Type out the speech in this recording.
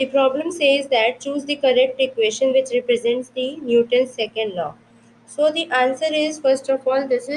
The problem says that choose the correct equation which represents the Newton's second law. So the answer is first of all this is